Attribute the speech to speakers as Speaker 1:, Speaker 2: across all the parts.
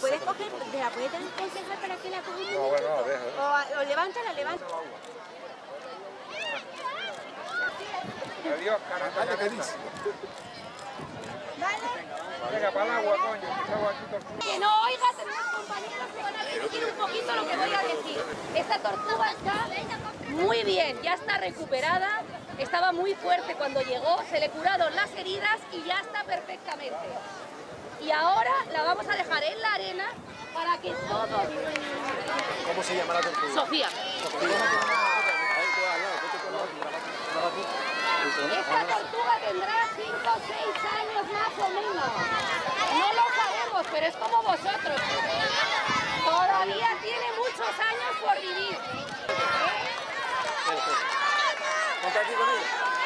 Speaker 1: Puedes coger, pues, te la puedes dejar para que la coja No, bueno, deja. O, o levántala, levántala. Adiós, caracalla, ¿qué dice? Vale.
Speaker 2: Venga, para el agua, coño, que no oigas a compañeros que van a decir un poquito lo que voy a decir. Esta tortuga está muy bien, ya está recuperada, estaba muy fuerte cuando llegó, se le curaron las heridas y ya está perfectamente. Y ahora la vamos a dejar en la arena para que todos... ¿Cómo
Speaker 1: se llama
Speaker 2: la tortuga? Sofía, esta tortuga tendrá 5 o 6 años más o menos. No lo sabemos, pero es como vosotros. Todavía tiene muchos años por vivir. Ponte aquí con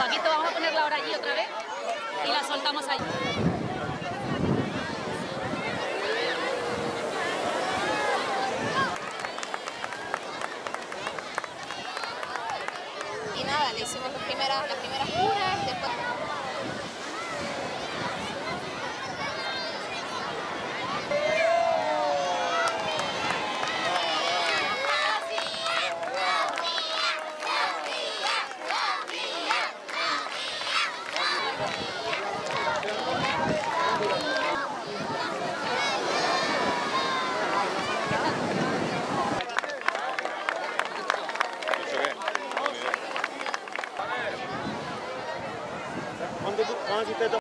Speaker 2: Paquito, vamos a ponerla ahora allí otra vez y la soltamos allí.
Speaker 3: Y nada, le hicimos las primeras, las primeras curas, después...
Speaker 1: Quando a gente pede